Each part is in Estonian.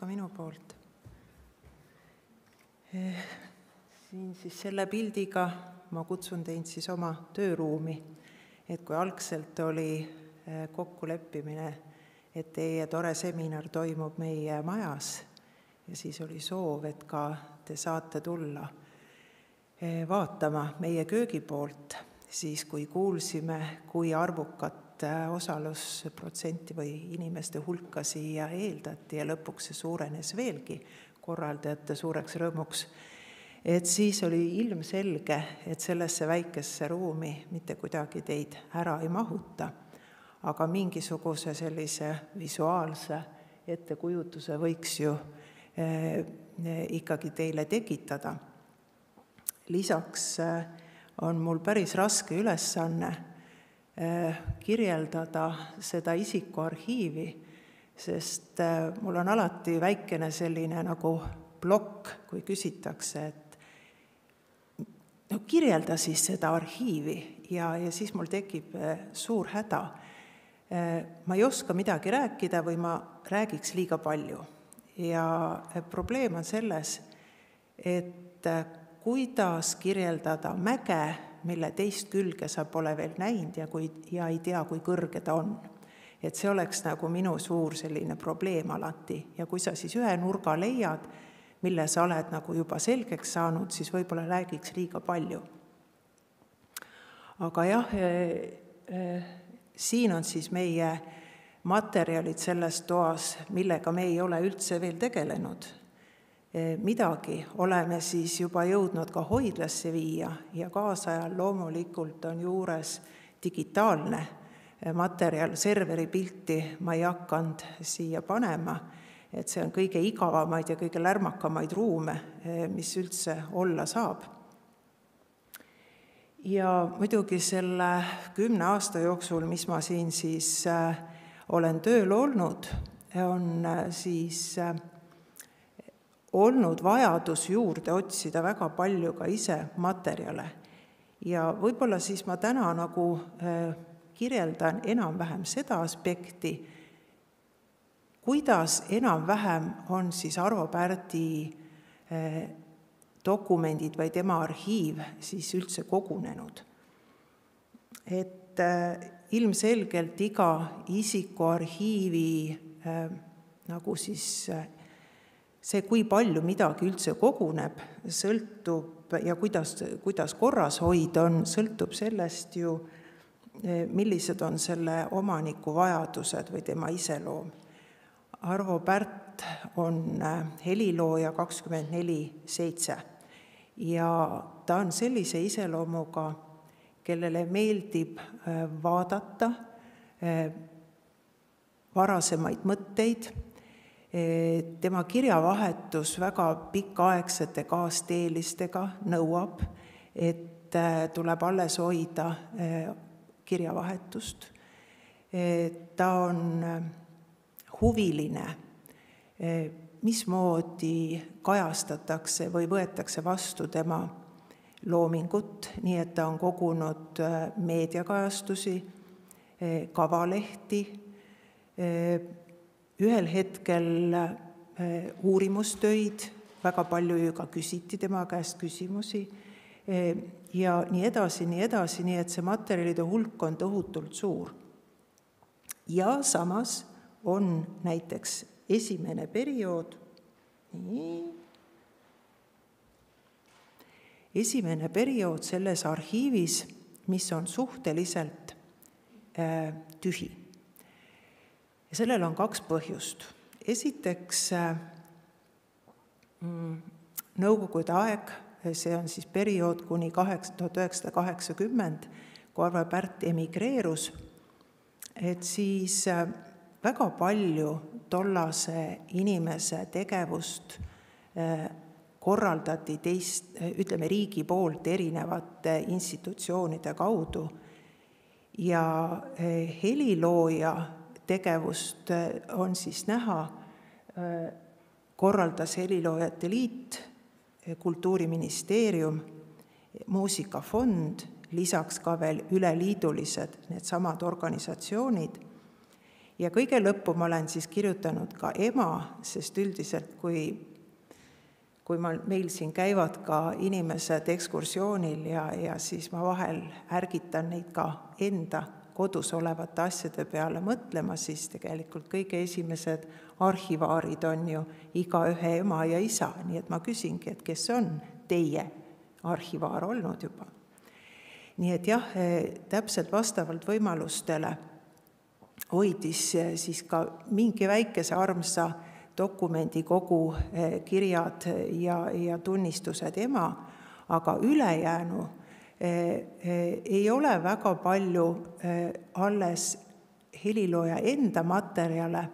ka minu poolt. siin siis selle pildiga ma kutsun teid siis oma tööruumi, et kui algselt oli kokkuleppimine, et teie tore seminar toimub meie majas ja siis oli soov, et ka te saate tulla vaatama meie köögi poolt, siis kui kuulsime, kui arvukat osalusprotsenti või inimeste hulka siia eeldati ja lõpuks see suurenes veelgi korraldajate suureks rõõmuks, et siis oli ilmselge, et sellesse väikesse ruumi mitte kuidagi teid ära ei mahuta, aga mingisuguse sellise visuaalse ettekujutuse võiks ju ikkagi teile tekitada. lisaks on mul päris raske ülesanne kirjeldada seda isikuarhiivi, sest mul on alati väikene selline nagu plokk, kui küsitakse, et no kirjelda siis seda arhiivi ja, ja siis mul tekib suur häda. ma ei oska midagi rääkida või ma räägiks liiga palju ja probleem on selles, et kuidas kirjeldada mäge, mille teist külge sa pole veel näinud ja kui, ja ei tea, kui kõrge ta on. et see oleks nagu minu suur selline probleem alati ja kui sa siis ühe nurga leiad, mille sa oled nagu juba selgeks saanud, siis võib-olla räägiks liiga palju. aga jah, siin on siis meie materjalid selles toas, millega me ei ole üldse veel tegelenud. Midagi oleme siis juba jõudnud ka hoidlasse viia ja kaasajal loomulikult on juures digitaalne materjal, serveri pilti ma ei hakanud siia panema, et see on kõige igavamaid ja kõige lärmakamaid ruume, mis üldse olla saab. ja muidugi selle kümne aasta jooksul, mis ma siin siis äh, olen tööl olnud, on siis olnud vajadus juurde otsida väga palju ka ise materjale. ja võib-olla siis ma täna nagu kirjeldan enam-vähem seda aspekti, kuidas enam-vähem on siis Arvo Pärdi dokumendid või tema arhiiv siis üldse kogunenud. et ilmselgelt iga isikuarhiivi äh, nagu siis äh, see, kui palju midagi üldse koguneb, sõltub ja kuidas, kuidas korras hoida on, sõltub sellest ju, millised on selle omaniku vajadused või tema iseloom. Arvo Pärt on helilooja kakskümmend neli seitse ja ta on sellise iseloomuga kellele meeldib vaadata varasemaid mõtteid, tema kirjavahetus väga pikaaegsete kaasteelistega nõuab, et tuleb alles hoida kirjavahetust. ta on huviline, mismoodi kajastatakse või võetakse vastu tema loomingut, nii et ta on kogunud meediakajastusi, kavalehti, ühel hetkel uurimustöid, väga palju ju ka küsiti tema käest küsimusi ja nii edasi, nii edasi, nii et see materjalide hulk on tohutult suur. ja samas on näiteks esimene periood, nii esimene periood selles arhiivis, mis on suhteliselt äh, tühi. Ja sellel on kaks põhjust. esiteks äh, nõukogude aeg, see on siis periood kuni kaheksa, tuhat üheksasada kaheksakümmend, kui Arvo Pärt emigreerus, et siis äh, väga palju tollase inimese tegevust korraldati teist, ütleme riigi poolt erinevate institutsioonide kaudu ja helilooja tegevust on siis näha, korraldas Heliloojate Liit, Kultuuriministeerium, Muusikafond, lisaks ka veel üleliidulised needsamad organisatsioonid. Ja kõige lõppu ma olen siis kirjutanud ka ema, sest üldiselt kui kui ma, meil siin käivad ka inimesed ekskursioonil ja, ja siis ma vahel ärgitan neid ka enda kodus olevate asjade peale mõtlema, siis tegelikult kõige esimesed arhivaarid on ju igaühe ema ja isa, nii et ma küsingi, et kes on teie arhivaar olnud juba. nii et jah, täpselt vastavalt võimalustele hoidis siis ka mingi väikese armsa dokumendikogu eh, kirjad ja, ja tunnistused ema, aga ülejäänu eh, eh, ei ole väga palju alles helilooja enda materjale,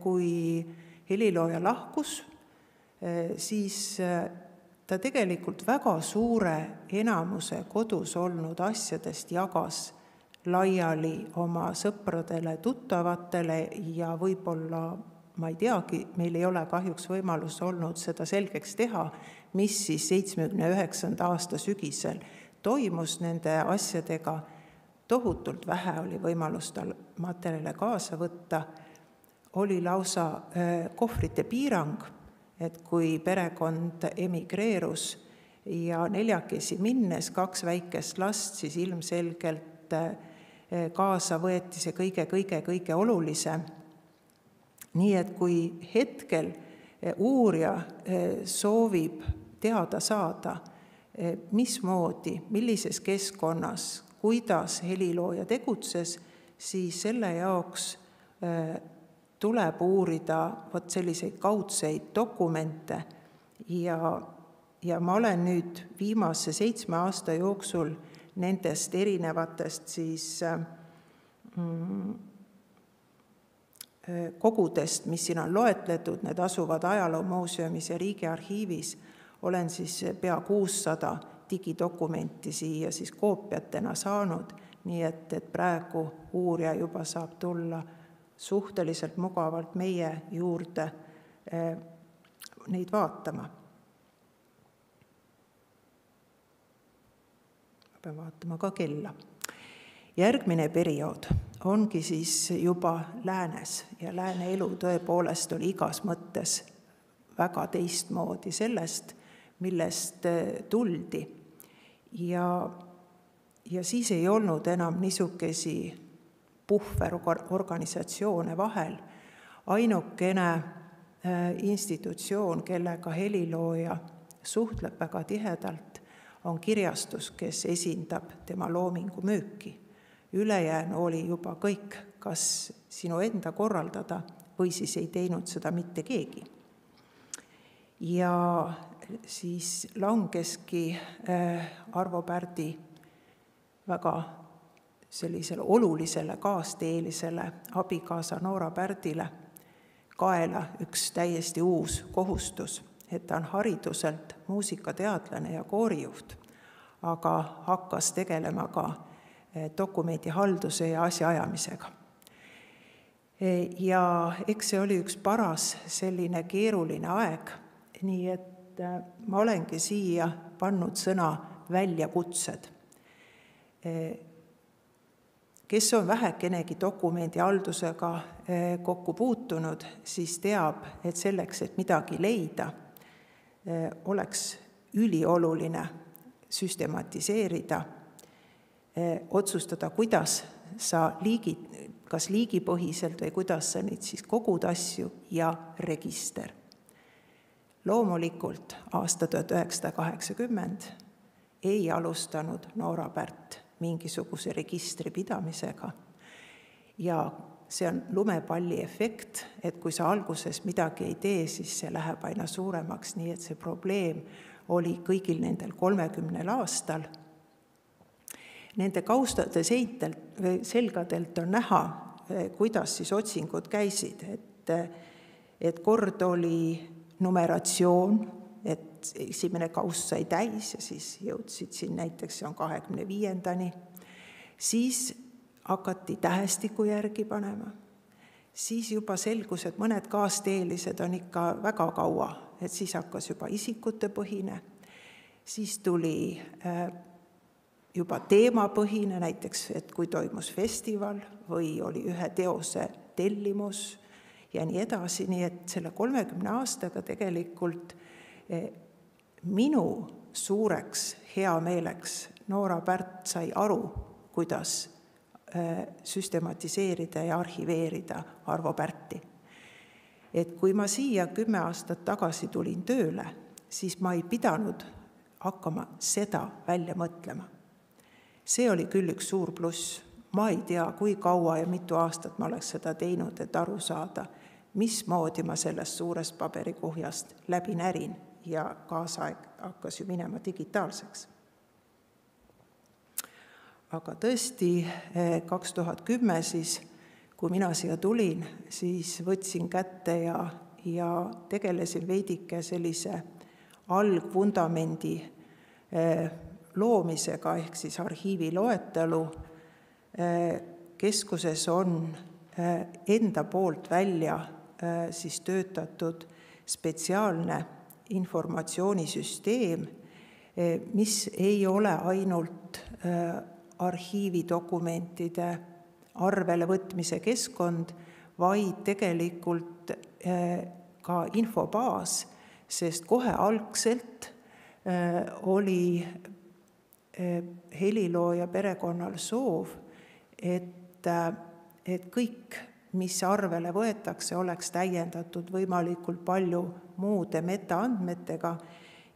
kui helilooja lahkus, siis ta tegelikult väga suure enamuse kodus olnud asjadest jagas laiali oma sõpradele, tuttavatele ja võib-olla ma ei teagi, meil ei ole kahjuks võimalus olnud seda selgeks teha, mis siis seitsmekümne üheksanda aasta sügisel toimus nende asjadega, tohutult vähe oli võimalust tal materjale kaasa võtta, oli lausa äh, kohvrite piirang, et kui perekond emigreerus ja neljakesi minnes, kaks väikest last, siis ilmselgelt äh, kaasa võeti see kõige-kõige-kõige olulisem. Nii et kui hetkel eh, uurija eh, soovib teada saada, mismoodi, millises keskkonnas, kuidas helilooja tegutses, siis selle jaoks tuleb uurida vot selliseid kaudseid dokumente. Ja, ja ma olen nüüd viimase seitsme aasta jooksul nendest erinevatest siis mm, kogudest, mis siin on loetletud, need asuvad Ajaloomuuseumis ja Riigiarhiivis, olen siis pea kuussada digidokumenti siia siis koopiatena saanud, nii et, et praegu uurija juba saab tulla suhteliselt mugavalt meie juurde eh, neid vaatama pean vaatama ka kella. Järgmine periood ongi siis juba läänes ja lääne elu tõepoolest oli igas mõttes väga teistmoodi sellest, millest eh, tuldi. ja, ja siis ei olnud enam niisugesi puhverorganisatsioone vahel, ainukene eh, institutsioon, kellega helilooja suhtleb väga tihedalt, on kirjastus, kes esindab tema loomingu müüki. Ülejäänu oli juba kõik kas sinu enda korraldada või siis ei teinud seda mitte keegi. ja siis langeski äh, Arvo Pärdi väga sellisele olulisele kaasteelisele abikaasa Noora Pärdile kaela üks täiesti uus kohustus et ta on hariduselt muusikateadlane ja koorijuht, aga hakkas tegelema ka dokumendihalduse ja asjaajamisega. Eh, ja eks see oli üks paras selline keeruline aeg, nii et eh, ma olengi siia pannud sõna väljakutsed. kes on vähekenegi dokumendihaldusega kokku puutunud, siis teab, et selleks, et midagi leida Eh, oleks ülioluline süstematiseerida, eh, otsustada, kuidas sa liigid, kas liigipõhiselt või kuidas sa nüüd siis kogud asju ja register. loomulikult aasta tuhat üheksasada kaheksakümmend ei alustanud Noora Pärt mingisuguse registri pidamisega ja see on lumepalli efekt, et kui sa alguses midagi ei tee, siis see läheb aina suuremaks, nii et see probleem oli kõigil nendel kolmekümnel aastal. Nende kaustade seintelt või selgadelt on näha, eh, kuidas siis otsingud käisid, et, eh, et kord oli numeratsioon, et esimene kaust sai täis ja siis jõudsid siin näiteks, see on kahekümne viiendani, siis hakati tähestiku järgi panema, siis juba selgus, et mõned kaasteelised on ikka väga kaua, et siis hakkas juba isikutepõhine, siis tuli äh, juba teemapõhine, näiteks et kui toimus festival või oli ühe teose tellimus ja nii edasi, nii et selle kolmekümne aastaga tegelikult eh, minu suureks heameeleks Noora Pärt sai aru, kuidas eh, süstematiseerida ja arhiveerida Arvo Pärti. et kui ma siia kümme aastat tagasi tulin tööle, siis ma ei pidanud hakkama seda välja mõtlema. See oli küll üks suur pluss, ma ei tea, kui kaua ja mitu aastat ma oleks seda teinud, et aru saada, mismoodi ma sellest suurest paberikuhjast läbi närin ja kaasaeg hakkas ju minema digitaalseks. aga tõesti, eh, kaks tuhat kümme siis, kui mina siia tulin, siis võtsin kätte ja, ja tegelesin veidike sellise algvundamendi eh, loomisega, ehk siis arhiivi loetelu, eh, keskuses on eh, enda poolt välja siis töötatud spetsiaalne informatsioonisüsteem, mis ei ole ainult arhiividokumentide arvelevõtmise keskkond, vaid tegelikult ka infobaas sest kohe algselt oli helilooja perekonnal soov, et, äh, et kõik, mis arvele võetakse, oleks täiendatud võimalikult palju muude metaandmetega.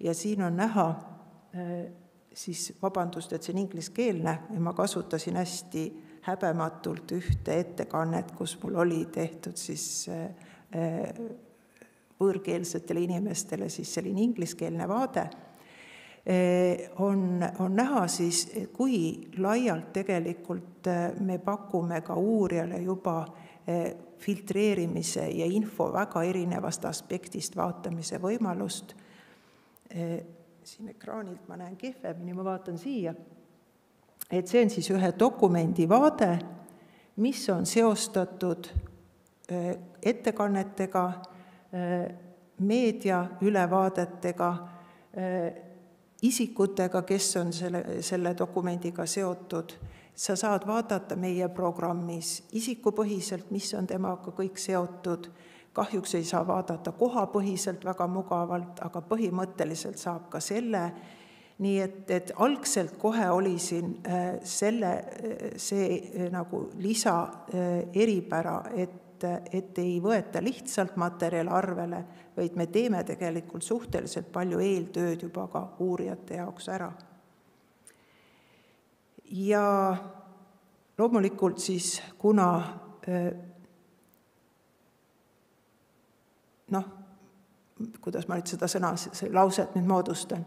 Ja siin on näha siis vabandust, et see on ingliskeelne ma kasutasin hästi häbematult ühte ettekannet, kus mul oli tehtud siis võõrkeelsetele inimestele siis selline ingliskeelne vaade, eh, on, on näha siis, kui laialt tegelikult eh, me pakume ka uurijale juba eh, filtreerimise ja info väga erinevast aspektist vaatamise võimalust. siin ekraanilt ma näen kehvemini, ma vaatan siia. et see on siis ühe dokumendi vaade, mis on seostatud ettekannetega meediaülevaadetega, isikutega, kes on selle, selle dokumendiga seotud, sa saad vaadata meie programmis isikupõhiselt, mis on temaga kõik seotud, kahjuks ei saa vaadata kohapõhiselt väga mugavalt, aga põhimõtteliselt saab ka selle, nii et, et algselt kohe oli siin äh, selle, see äh, nagu lisa äh, eripära, et et, et ei võeta lihtsalt materjal arvele, vaid me teeme tegelikult suhteliselt palju eeltööd juba ka uurijate jaoks ära. ja loomulikult siis, kuna noh, kuidas ma nüüd seda sõna, lauset nüüd moodustan,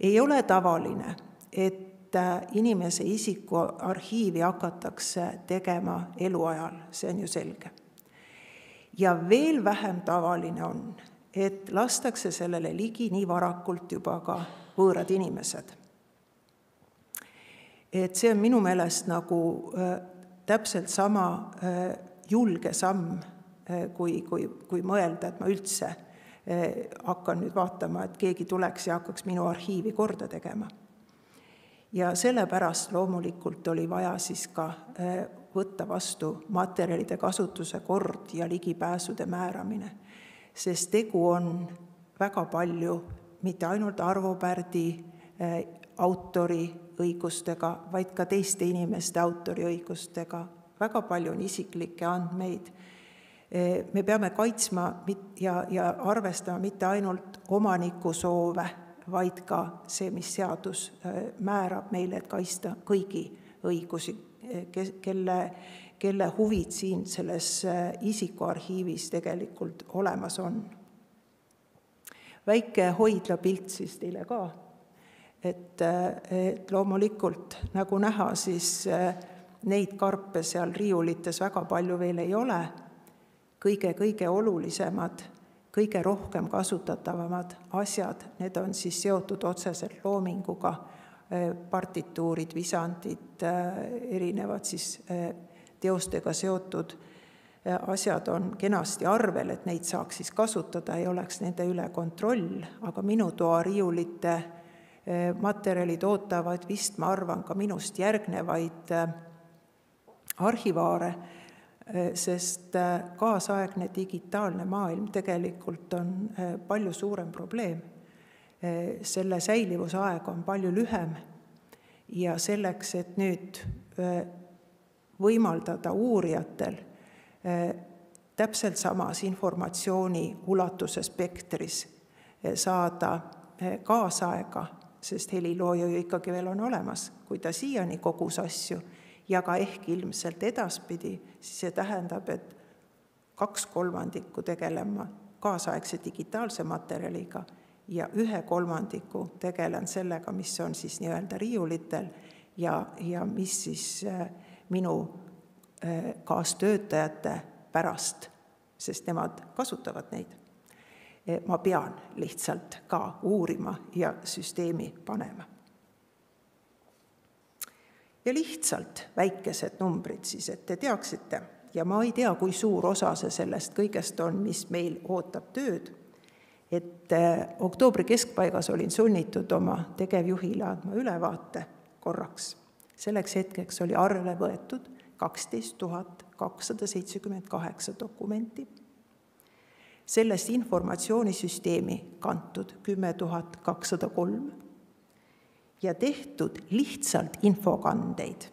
ei ole tavaline, et et inimese isikuarhiivi hakatakse tegema eluajal, see on ju selge. ja veel vähem tavaline on, et lastakse sellele ligi nii varakult juba ka võõrad inimesed. et see on minu meelest nagu äh, täpselt sama äh, julge samm äh,, kui, kui, kui mõelda, et ma üldse äh, hakkan nüüd vaatama, et keegi tuleks ja hakkaks minu arhiivi korda tegema ja sellepärast loomulikult oli vaja siis ka äh, võtta vastu materjalide kasutuse kord ja ligipääsude määramine, sest tegu on väga palju mitte ainult Arvo Pärdi äh, autori õigustega, vaid ka teiste inimeste autoriõigustega, väga palju on isiklikke andmeid. Äh, me peame kaitsma ja, ja arvestama mitte ainult omaniku soove vaid ka see, mis seadus äh, määrab meile, et kaitsta kõigi õigusi, äh, kelle, kelle huvid siin selles äh, isikuarhiivis tegelikult olemas on. väike hoidlapilt siis teile ka, et, et loomulikult nagu näha, siis neid karpe seal riiulites väga palju veel ei ole, kõige-kõige olulisemad kõige rohkem kasutatavamad asjad, need on siis seotud otseselt loominguga, äh, partituurid, visandid, äh, erinevad siis äh, teostega seotud asjad on kenasti arvel, et neid saaks siis kasutada, ei oleks nende üle kontroll, aga minu toa riiulite materjalid ootavad vist, ma arvan, ka minust järgnevaid arhivaare, sest kaasaegne digitaalne maailm tegelikult on palju suurem probleem. selle säilivusaeg on palju lühem ja selleks, et nüüd võimaldada uurijatel täpselt samas informatsiooni ulatuse spektris saada kaasaega, sest helilooja ju ikkagi veel on olemas, kui ta siiani kogus asju ja ka ehk ilmselt edaspidi, siis see tähendab, et kaks kolmandikku tegelema kaasaegse digitaalse materjaliga ja ühe kolmandiku tegelen sellega, mis on siis nii-öelda riiulitel ja, ja mis siis äh, minu äh, kaastöötajate pärast, sest nemad kasutavad neid. Eh, ma pean lihtsalt ka uurima ja süsteemi panema. Ja lihtsalt väikesed numbrid siis, et te teaksite. Ja ma ei tea, kui suur osa see sellest kõigest on, mis meil ootab tööd, et eh, oktoobri keskpaigas olin sunnitud oma tegevjuhile andma ülevaate korraks. selleks hetkeks oli arvele võetud kaksteist tuhat kakssada seitsekümmend kaheksa dokumenti, sellest informatsioonisüsteemi kantud kümme tuhat kakssada kolm ja tehtud lihtsalt infokandeid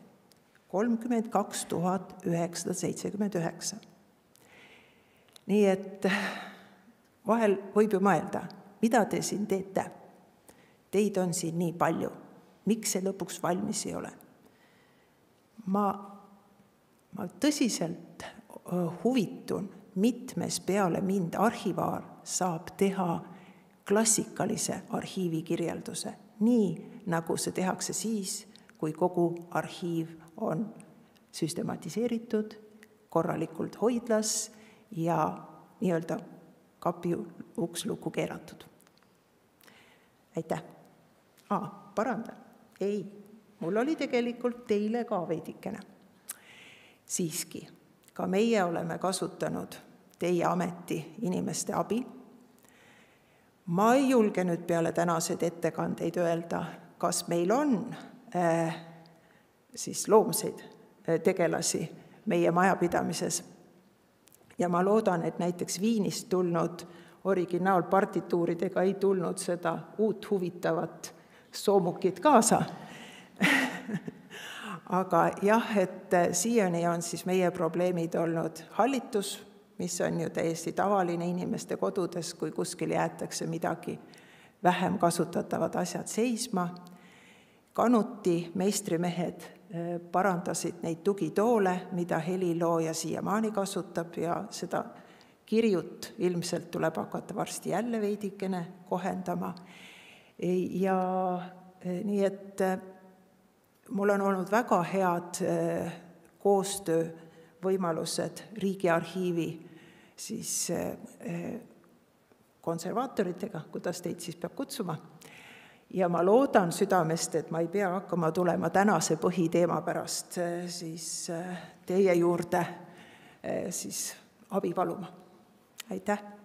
kolmkümmend kaks tuhat üheksasada seitsekümmend üheksa. nii et vahel võib ju mõelda, mida te siin teete? Teid on siin nii palju, miks see lõpuks valmis ei ole? ma ma tõsiselt huvitun, mitmes peale mind arhivaar saab teha klassikalise arhiivikirjelduse, nii nagu see tehakse siis, kui kogu arhiiv on süstematiseeritud, korralikult hoidlas ja nii-öelda kapi uks lukku keeratud. aitäh. aa, parandan, ei, mul oli tegelikult teile ka veidikene siiski, ka meie oleme kasutanud teie ameti inimeste abi. ma ei julge nüüd peale tänaseid ettekandeid öelda, kas meil on äh, siis loomseid äh, tegelasi meie majapidamises. ja ma loodan, et näiteks Viinist tulnud originaalpartituuridega ei tulnud seda uut huvitavat soomukit kaasa aga jah, et äh, siiani on siis meie probleemid olnud hallitus, mis on ju täiesti tavaline inimeste kodudes, kui kuskil jäetakse midagi vähem kasutatavad asjad seisma. Kanuti meistrimehed äh, parandasid neid tugitoole, mida helilooja siiamaani kasutab ja seda kirjut ilmselt tuleb hakata varsti jälle veidikene kohendama. ja äh, nii et mul on olnud väga head koostöövõimalused Riigiarhiivi siis konservaatoritega, kuidas teid siis peab kutsuma. Ja ma loodan südamest, et ma ei pea hakkama tulema tänase põhiteema pärast äh, siis teie juurde siis abi paluma. aitäh